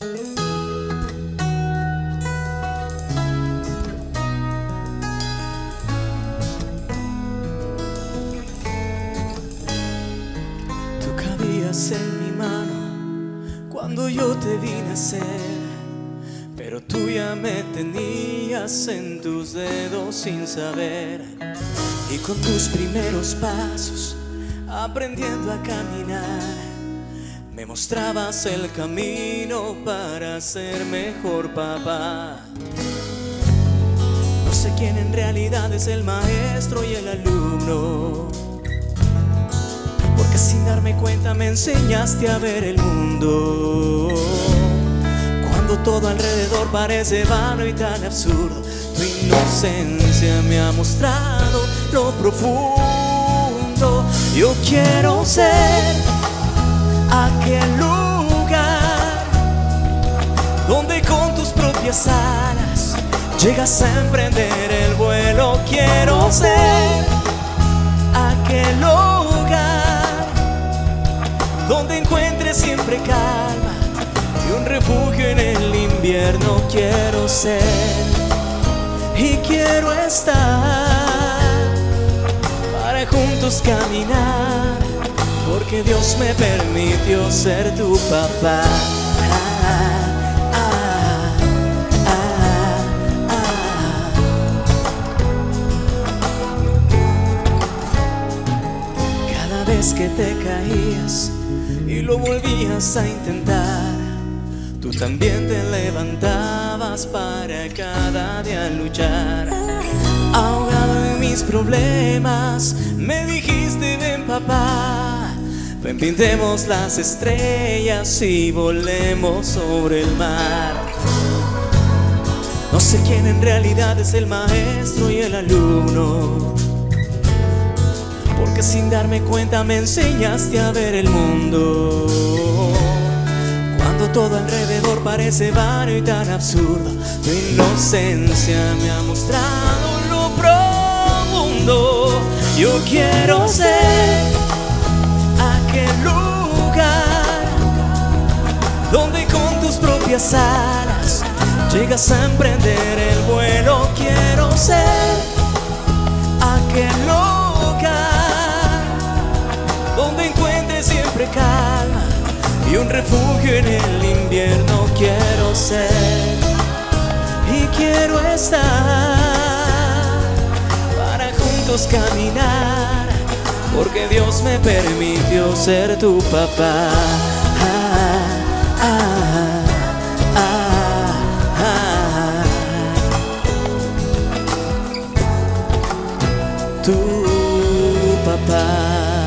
Tú cabías en mi mano cuando yo te vine a ser, pero tú ya me tenías en tus dedos sin saber. Y con tus primeros pasos, aprendiendo a caminar, me mostrabas el camino para ser mejor papá. No sé quién en realidad es el maestro y el alumno. Porque sin darme cuenta me enseñaste a ver el mundo. Cuando todo alrededor parece vano y tan absurdo, tu inocencia me ha mostrado lo profundo. Yo quiero ser aquel lugar donde con tus propias alas llegas a emprender el vuelo. Quiero ser aquel lugar donde encuentres siempre calma y un refugio en el invierno. Quiero ser y quiero estar para juntos caminar, porque Dios me permitió ser tu papá. Cada vez que te caías y lo volvías a intentar, tú también te levantabas para cada día luchar. Ahogado en mis problemas, me dijiste ven papá, pintemos las estrellas y volemos sobre el mar. No sé quién en realidad es el maestro y el alumno. Porque sin darme cuenta me enseñaste a ver el mundo. Cuando todo alrededor parece vano y tan absurdo, tu inocencia me ha mostrado lo profundo. Yo quiero ser alas llegas a emprender el vuelo. Quiero ser aquel lugar donde encuentres siempre calma y un refugio en el invierno. Quiero ser y quiero estar para juntos caminar, porque Dios me permitió ser tu papá. Tu papá.